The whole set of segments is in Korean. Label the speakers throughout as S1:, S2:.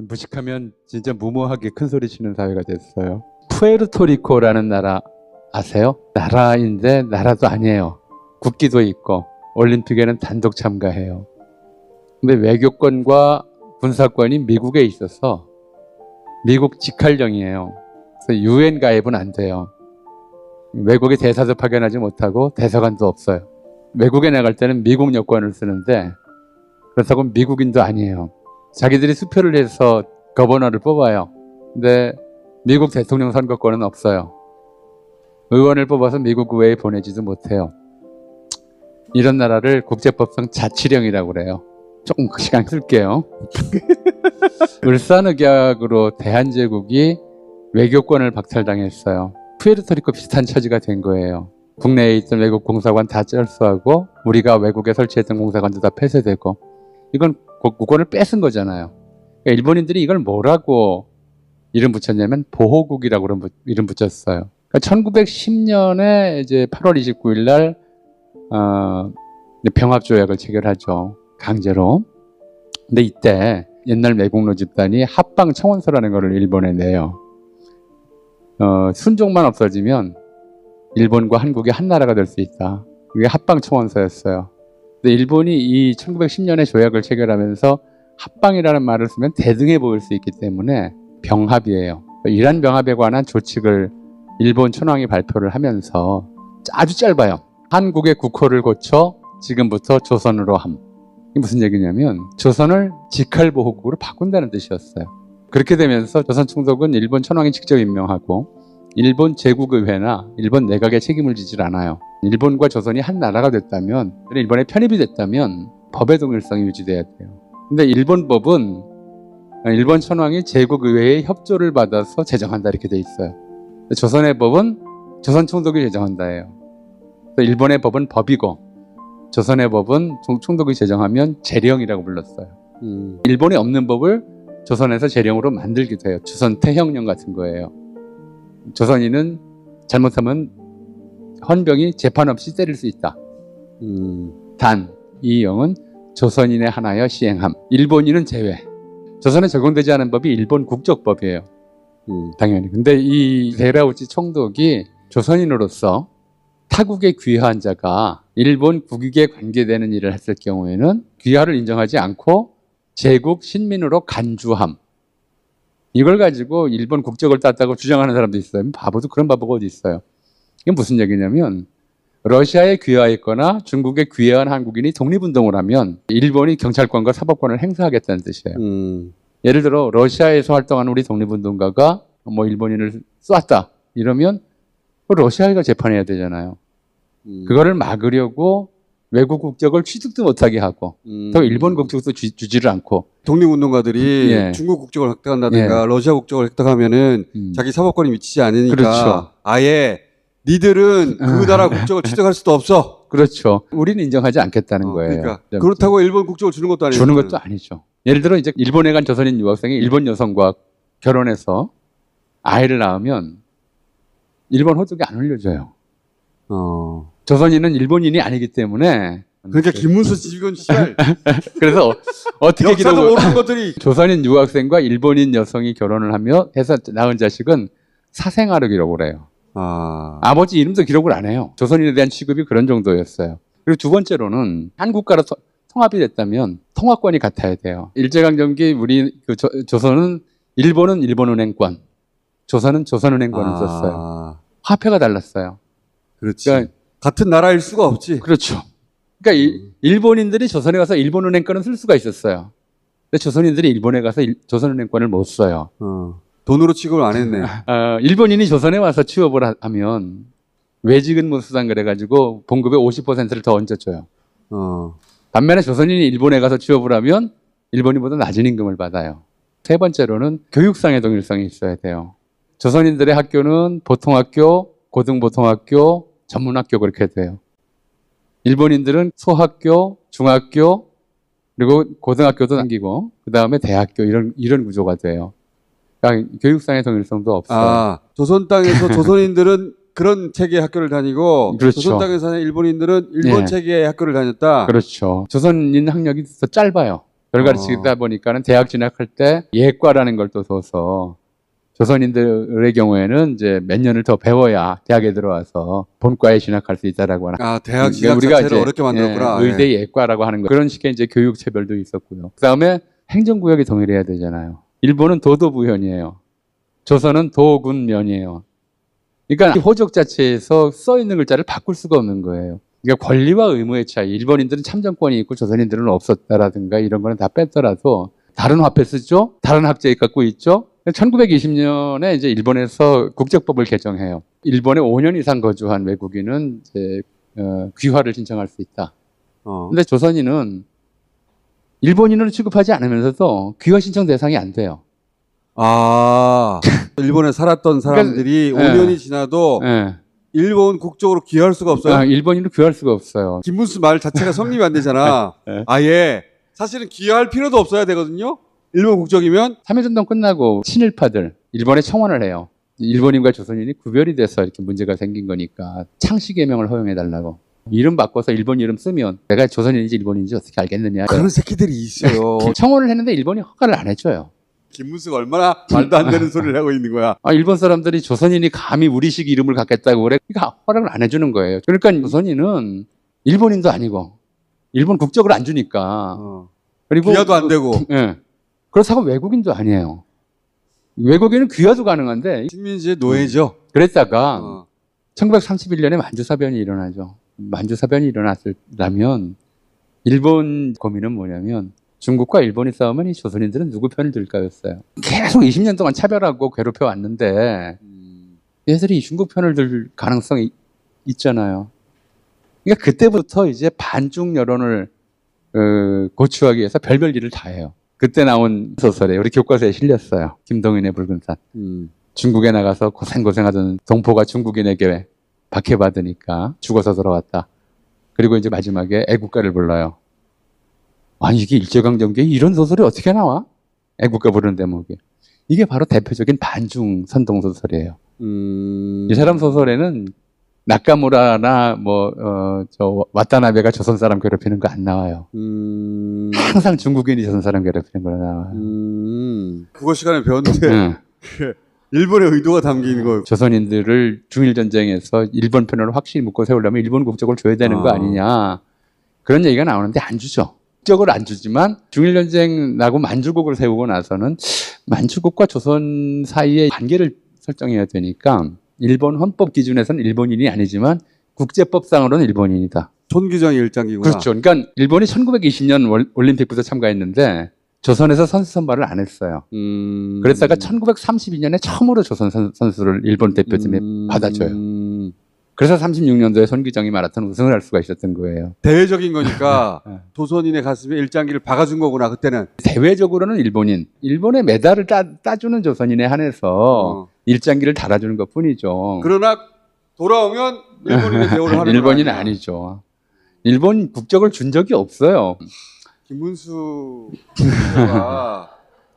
S1: 무식하면 진짜 무모하게 큰 소리 치는 사회가 됐어요. 푸에르토리코라는 나라 아세요? 나라인데 나라도 아니에요. 국기도 있고 올림픽에는 단독 참가해요. 근데 외교권과 군사권이 미국에 있어서 미국 직할령이에요. 그래서 유엔 가입은 안 돼요. 외국에 대사도 파견하지 못하고 대사관도 없어요. 외국에 나갈 때는 미국 여권을 쓰는데 그렇다고 미국인도 아니에요. 자기들이 수표를 해서 거버너를 뽑아요. 근데 미국 대통령 선거권은 없어요. 의원을 뽑아서 미국 의회에 보내지도 못해요. 이런 나라를 국제법상 자치령이라고 그래요. 조금 시간 쓸게요. 울산의학으로 대한제국이 외교권을 박탈당했어요. 푸에르토리코 비슷한 처지가 된 거예요. 국내에 있던 외국 공사관 다 철수하고 우리가 외국에 설치했던 공사관도 다 폐쇄되고 이건 국권을 뺏은 거잖아요. 그러니까 일본인들이 이걸 뭐라고 이름 붙였냐면 보호국이라고 이름 붙였어요. 그러니까 1910년에 이제 8월 29일 날 어, 병합 조약을 체결하죠. 강제로. 근데 이때 옛날 외국노 집단이 합방 청원서라는 것을 일본에 내요. 어, 순종만 없어지면 일본과 한국이 한 나라가 될 수 있다. 그게 합방 청원서였어요. 일본이 이 1910년에 조약을 체결하면서 합방이라는 말을 쓰면 대등해 보일 수 있기 때문에 병합이에요. 이란 병합에 관한 조칙을 일본 천황이 발표를 하면서 아주 짧아요. 한국의 국호를 고쳐 지금부터 조선으로 함. 이게 무슨 얘기냐면 조선을 직할보호국으로 바꾼다는 뜻이었어요. 그렇게 되면서 조선 총독은 일본 천황이 직접 임명하고 일본 제국의회나 일본 내각에 책임을 지질 않아요. 일본과 조선이 한 나라가 됐다면 일본에 편입이 됐다면 법의 동일성이 유지돼야 돼요. 근데 일본 법은 일본 천황이 제국 의회의 협조를 받아서 제정한다 이렇게 돼 있어요. 조선의 법은 조선 총독이 제정한다예요. 일본의 법은 법이고 조선의 법은 총독이 제정하면 재령이라고 불렀어요. 음. 일본에 없는 법을 조선에서 재령으로 만들기도 해요. 조선 태형령 같은 거예요. 조선인은 잘못하면 헌병이 재판 없이 때릴 수 있다. 음. 단, 이 영은 조선인에 하나여 시행함. 일본인은 제외. 조선에 적용되지 않은 법이 일본 국적법이에요. 음, 당연히. 근데 이 데라우치 총독이 조선인으로서 타국에 귀화한 자가 일본 국익에 관계되는 일을 했을 경우에는 귀화를 인정하지 않고 제국 신민으로 간주함. 이걸 가지고 일본 국적을 땄다고 주장하는 사람도 있어요. 바보도 그런 바보가 어디 있어요. 이게 무슨 얘기냐면 러시아에 귀화했거나 중국에 귀화한 한국인이 독립운동을 하면 일본이 경찰권과 사법권을 행사하겠다는 뜻이에요. 음. 예를 들어 러시아에서 활동하는 우리 독립운동가가 뭐 일본인을 쐈다 이러면 러시아가 재판해야 되잖아요. 음. 그거를 막으려고 외국 국적을 취득도 못하게 하고 음. 또 일본 국적도 주, 지를 않고
S2: 독립운동가들이 예. 중국 국적을 획득한다든가 예. 러시아 국적을 획득하면은 음. 자기 사법권이 미치지 않으니까 그렇죠. 아예 니들은 그 나라 국적을 취득할 수도 없어.
S1: 그렇죠. 우리는 인정하지 않겠다는 어, 거예요. 그러니까
S2: 그렇다고 일본 국적을 주는 것도 아니죠.
S1: 주는 것도 아니죠. 예를 들어 이제 일본에 간 조선인 유학생이 일본 여성과 결혼해서 아이를 낳으면 일본 호적이 안 올려줘요. 어. 조선인은 일본인이 아니기 때문에
S2: 그러니까 김문수 지휘관 씨알.
S1: 그래서 어떻게
S2: 기록을 모르는 것들이
S1: 조선인 유학생과 일본인 여성이 결혼을 하며 해서 낳은 자식은 사생아로 기록을 해요. 아. 아버지 이름도 기록을 안 해요. 조선인에 대한 취급이 그런 정도였어요. 그리고 두 번째로는 한국가로 통합이 됐다면 통화권이 같아야 돼요. 일제강점기 우리 그 조, 조선은 일본은 일본은행권, 조선은 조선은행권을 아. 썼어요. 화폐가 달랐어요.
S2: 그렇지. 그러니까 같은 나라일 수가 없지.
S1: 그렇죠. 그러니까 음. 일본인들이 조선에 가서 일본은행권을 쓸 수가 있었어요. 근데 조선인들이 일본에 가서 일, 조선은행권을 못 써요. 어.
S2: 돈으로 취급을 안 했네.
S1: 어, 일본인이 조선에 와서 취업을 하면 외지근무 수당 그래가지고 봉급의 50%를 더 얹어줘요. 어. 반면에 조선인이 일본에 가서 취업을 하면 일본인보다 낮은 임금을 받아요. 세 번째로는 교육상의 동일성이 있어야 돼요. 조선인들의 학교는 보통학교, 고등보통학교, 전문학교 그렇게 돼요. 일본인들은 소학교, 중학교, 그리고 고등학교도 남기고 그 다음에 대학교 이런 이런 구조가 돼요. 그러니까 교육상의 동일성도 없어요. 아,
S2: 조선 땅에서 조선인들은 그런 체계의 학교를 다니고 그렇죠. 조선 땅에 사는 일본인들은 일본 예. 체계의 학교를 다녔다.
S1: 그렇죠. 조선인 학력이 더 짧아요. 별가르치다 보니까는 대학 진학할 때 예과라는 걸 또 둬서 조선인들의 경우에는 이제 몇 년을 더 배워야 대학에 들어와서 본과에 진학할 수 있다라고 하는.
S2: 아, 대학
S1: 그러니까
S2: 진학 자체를 어렵게 만들었구나.
S1: 예, 의대
S2: 예.
S1: 예과라고 하는 거. 그런 식의 이제 교육 체별도 있었고요. 그 다음에 행정구역이 동일해야 되잖아요. 일본은 도도부현이에요. 조선은 도군면이에요. 그러니까 호적 자체에서 써 있는 글자를 바꿀 수가 없는 거예요. 그러니까 권리와 의무의 차이. 일본인들은 참정권이 있고 조선인들은 없었다라든가 이런 거는 다 뺐더라도 다른 화폐 쓰죠? 다른 학제에 갖고 있죠? 1920년에 이제 일본에서 국적법을 개정해요. 일본에 5년 이상 거주한 외국인은 이제 어, 귀화를 신청할 수 있다.
S2: 어.
S1: 근데 조선인은 일본인으로 취급하지 않으면서도 귀화 신청 대상이 안 돼요.
S2: 아, 일본에 살았던 사람들이
S1: 그러니까,
S2: 5년이 지나도
S1: 예.
S2: 일본 국적으로 귀화할 수가 없어요.
S1: 아, 일본인으로 귀화할 수가 없어요.
S2: 김문수 말 자체가 성립이 안 되잖아.
S1: 네.
S2: 아예 사실은 귀화할 필요도 없어야 되거든요. 일본 국적이면
S1: 3.1전동 끝나고 친일파들 일본에 청원을 해요. 일본인과 조선인이 구별이 돼서 이렇게 문제가 생긴 거니까 창씨 개명을 허용해 달라고. 이름 바꿔서 일본 이름 쓰면 내가 조선인인지 일본인지 어떻게 알겠느냐.
S2: 그런 새끼들이 있어요.
S1: 청원을 했는데 일본이 허가를 안 해줘요.
S2: 김문수가 얼마나 말도 안 되는 소리를 하고 있는 거야.
S1: 아, 일본 사람들이 조선인이 감히 우리식 이름을 갖겠다고 그래. 그러니까 허락을 안 해주는 거예요. 그러니까 조선인은 일본인도 아니고 일본 국적을 안 주니까.
S2: 어.
S1: 그리고
S2: 귀화도 안 되고
S1: 예. 그렇다고 외국인도 아니에요. 외국인은 귀화도 가능한데
S2: 식민지의 노예죠.
S1: 그랬다가
S2: 어.
S1: 1931년에 만주사변이 일어나죠. 만주사변이 일어났다면 일본 고민은 뭐냐면 중국과 일본이 싸우면 이 조선인들은 누구 편을 들까였어요. 계속 20년 동안 차별하고 괴롭혀 왔는데
S2: 음.
S1: 얘들이 중국 편을 들 가능성이 있잖아요. 그러니까 그때부터 이제 반중 여론을 어, 고취하기 위해서 별별 일을 다 해요. 그때 나온 소설에 우리 교과서에 실렸어요. 김동인의 붉은 산.
S2: 음.
S1: 중국에 나가서 고생고생하던 동포가 중국인에게 박해받으니까 죽어서 돌아왔다. 그리고 이제 마지막에 애국가를 불러요. 아니 이게 일제강점기에 이런 소설이 어떻게 나와? 애국가 부르는 대목이. 이게 바로 대표적인 반중 선동 소설이에요.
S2: 음.
S1: 이 사람 소설에는 나카무라나 뭐어저 와타나베가 조선 사람 괴롭히는 거 안 나와요.
S2: 음.
S1: 항상 중국인이 조선 사람 괴롭히는 거 나와요.
S2: 음. 국어 시간에 배웠는데
S1: 응.
S2: 일본의 의도가 담긴 거.
S1: 조선인들을 중일 전쟁에서 일본 편으로 확실히 묶어 세우려면 일본 국적을 줘야 되는 거
S2: 아.
S1: 아니냐 그런 얘기가 나오는데 안 주죠. 국적을 안 주지만 중일 전쟁 나고 만주국을 세우고 나서는 만주국과 조선 사이의 관계를 설정해야 되니까 일본 헌법 기준에서는 일본인이 아니지만 국제법상으로는 일본인이다.
S2: 손기정의 일장기구나.
S1: 그렇죠. 그러니까 일본이 1920년 월- 올림픽부터 참가했는데 조선에서 선수 선발을 안 했어요.
S2: 음.
S1: 그랬다가 1932년에 처음으로 조선 선- 선수를 일본 대표팀에
S2: 음.
S1: 받아줘요.
S2: 음.
S1: 그래서 36년도에 손기정이 마라톤 우승을 할 수가 있었던 거예요.
S2: 대외적인 거니까
S1: 네.
S2: 조선인의 가슴에 일장기를 박아준 거구나 그때는.
S1: 대외적으로는 일본인, 일본의 메달을 따, 따주는 조선인에 한해서
S2: 어.
S1: 일장기를 달아주는 것 뿐이죠.
S2: 그러나 돌아오면 일본인의 대우를 하는
S1: 일본인. 아니죠. 일본 국적을 준 적이 없어요.
S2: 김문수 교수가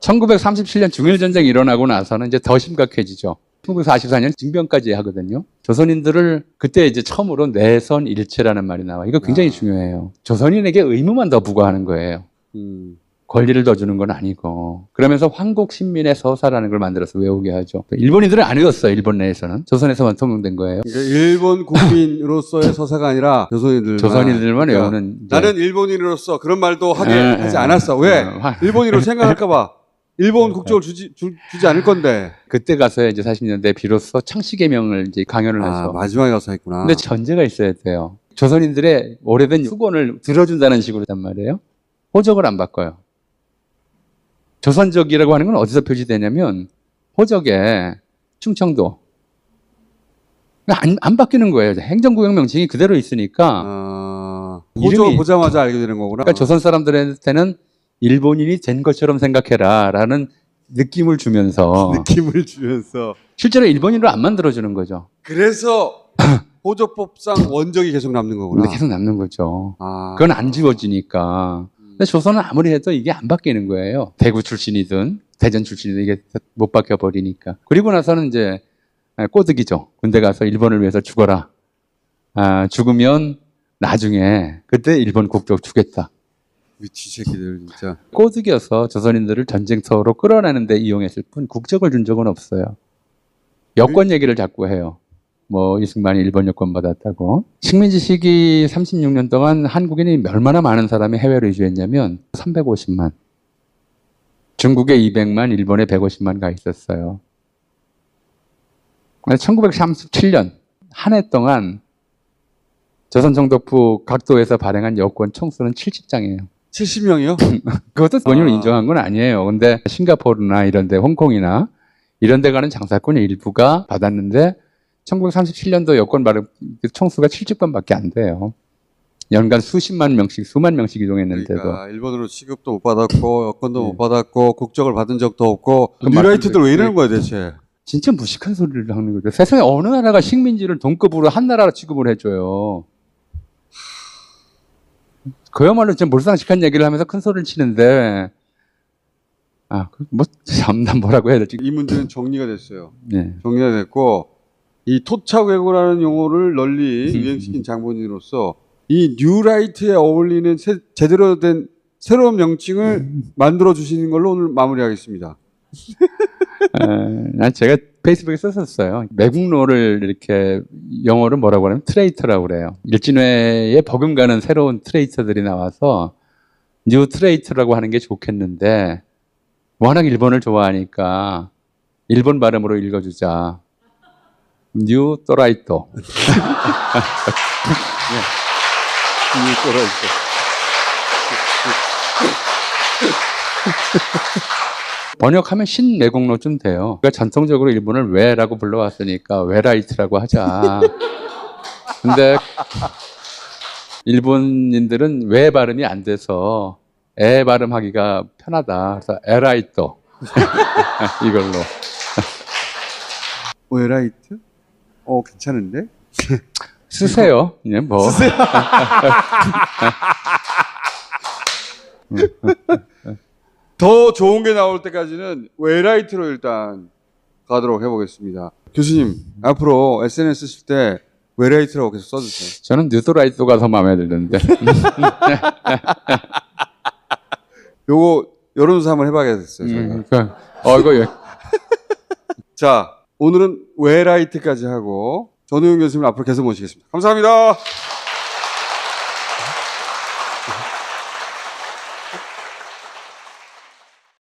S1: 1937년 중일전쟁이 일어나고 나서는 이제 더 심각해지죠. 1944년 징병까지 하거든요. 조선인들을 그때 이제 처음으로 내선 일체라는 말이 나와. 이거 굉장히
S2: 아.
S1: 중요해요. 조선인에게 의무만 더 부과하는 거예요.
S2: 음.
S1: 권리를 더 주는 건 아니고. 그러면서 황국 신민의 서사라는 걸 만들어서 외우게 하죠. 일본인들은 안 외웠어요. 일본 내에서는. 조선에서만 통용된 거예요.
S2: 그러니까 일본 국민으로서의 서사가 아니라 조선인들만.
S1: 조선인들만
S2: 그러니까
S1: 외우는. 이제
S2: 나는 일본인으로서 그런 말도 하게
S1: 예,
S2: 하지
S1: 예.
S2: 않았어. 왜?
S1: 어, 화-
S2: 일본인으로 생각할까봐. 일본 국적을 주지, 주, 지 않을 건데.
S1: 그때 가서 이제 40년대 비로소 창씨 개명을 이제 강연을
S2: 아,
S1: 해서.
S2: 마지막에 가서 했구나.
S1: 근데 전제가 있어야 돼요. 조선인들의 오래된 수건을 들어준다는 식으로 단 말이에요. 호적을 안 바꿔요. 조선적이라고 하는 건 어디서 표시되냐면 호적에 충청도 안, 안 바뀌는 거예요. 행정구역 명칭이 그대로 있으니까
S2: 아,
S1: 이름이-
S2: 호적 보자마자 알게 되는 거구나.
S1: 그러니까 조선 사람들한테는 일본인이 된 것처럼 생각해라라는 느낌을 주면서
S2: 느낌을 주면서.
S1: 실제로 일본인으로 안 만들어 주는 거죠.
S2: 그래서 호적법상 원적이 계속 남는 거구나.
S1: 근데 계속 남는 거죠.
S2: 아.
S1: 그건 안 지워지니까. 근데 조선은 아무리 해도 이게 안 바뀌는 거예요. 대구 출신이든 대전 출신이든 이게 못 바뀌어 버리니까. 그리고 나서는 이제 꼬드기죠. 군대 가서 일본을 위해서 죽어라. 아, 죽으면 나중에 그때 일본 국적 주겠다.
S2: 미친 새끼들 진짜.
S1: 꼬드겨서 조선인들을 전쟁터로 끌어내는데 이용했을 뿐 국적을 준 적은 없어요. 여권 얘기를 자꾸 해요. 뭐 이승만이 일본 여권 받았다고. 식민지 시기 36년 동안 한국인이 얼마나 많은 사람이 해외로 이주했냐면 350만. 중국에 200만, 일본에 150만 가 있었어요. 1937년 한 해 동안 조선 정독부 각도에서 발행한 여권 총수는 70장이에요.
S2: 70명이요?
S1: 그것도 본인을
S2: 아.
S1: 인정한 건 아니에요. 근데 싱가포르나 이런 데 홍콩이나 이런 데 가는 장사꾼의 일부가 받았는데 1937년도 여권 발행 총수가 70건밖에 안 돼요. 연간 수십만 명씩, 수만 명씩 이동했는데도.
S2: 그러니까 일본으로 취급도 못 받았고 여권도
S1: 네.
S2: 못 받았고 국적을 받은 적도 없고
S1: 그
S2: 뉴라이트들 왜 이러는 거야 대체?
S1: 진짜 무식한 소리를 하는 거죠. 세상에 어느 나라가 식민지를 동급으로 한 나라로 취급을 해줘요. 그야말로 진짜 몰상식한 얘기를 하면서 큰 소리를 치는데, 아, 그 뭐, 참, 난 뭐라고 해야 될지.
S2: 이 문제는 정리가 됐어요.
S1: 네.
S2: 정리가 됐고 이 토착 왜구라는 용어를 널리
S1: 음.
S2: 유행시킨 장본인으로서 이 뉴라이트에 어울리는 새- 제대로 된 새로운 명칭을
S1: 음.
S2: 만들어 주시는 걸로 오늘 마무리하겠습니다.
S1: 에, 난 제가 페이스북에 썼었어요. 매국노를 이렇게 영어로 뭐라고 하냐면 traitor라고 그래요. 일진회에 버금가는 새로운 traitor들이 나와서 new traitor라고 하는 게 좋겠는데 워낙 일본을 좋아하니까 일본 발음으로 읽어주자. 뉴 또라이또.
S2: 이 또라이트.
S1: 번역하면 신매국노쯤 돼요. 그러니까 전통적으로 일본을 왜라고 불러왔으니까 왜라이트라고 하자. 근데 일본인들은 왜 발음이 안 돼서 에 발음하기가 편하다. 그래서 에라이토 이걸로.
S2: 왜라이트? 어 괜찮은데?
S1: 쓰세요. 그냥 뭐.
S2: 더 좋은 게 나올 때까지는 왜라이트로 일단 가도록 해보겠습니다. 교수님 앞으로 SNS 쓰실 때 왜라이트라고 계속 써주세요.
S1: 저는 뉴또라이또가 더 마음에 들던데.
S2: 요거 여론조사 한번 해봐야겠어요. 저희가.
S1: 음, 그러니까 어 이거 왜-
S2: 자 오늘은 왜라이트까지 하고 전우용 교수님 앞으로 계속 모시겠습니다. 감사합니다.